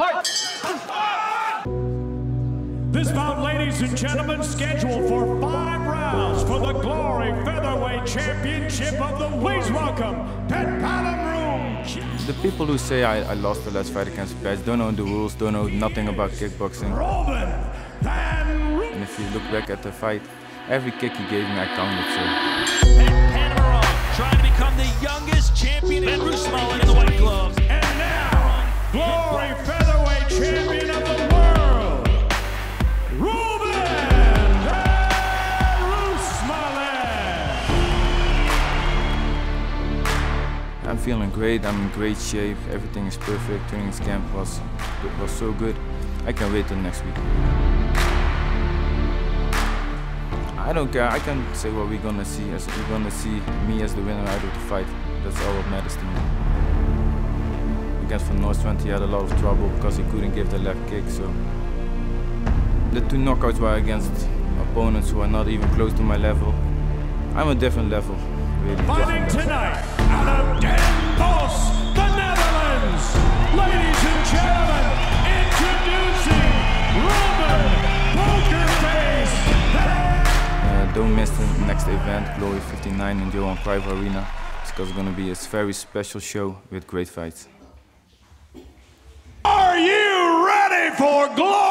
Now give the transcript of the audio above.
Fight! This bout, ladies and gentlemen, scheduled for five rounds for the Glory Featherweight Championship of the Please welcome, Pat Room. The people who say I, I lost the last fight against Petch don't know the rules, don't know nothing about kickboxing. Robin Van And if you look back at the fight, every kick he gave me, I counted. So. Pat Panemarov trying to become I'm feeling great, I'm in great shape, everything is perfect, training camp was, was so good. I can't wait till next week. I don't care, I can't say what we're gonna see. As we're gonna see me as the winner out of the fight. That's all that matters to me. Against Van Nostrand, he had a lot of trouble because he couldn't give the left kick, so... The two knockouts were against opponents who are not even close to my level. I'm a different level, really. Fighting tonight don't miss the next event, Glory 59 in the Johan Cruyff Arena. It's going to be a very special show with great fights. Are you ready for glory?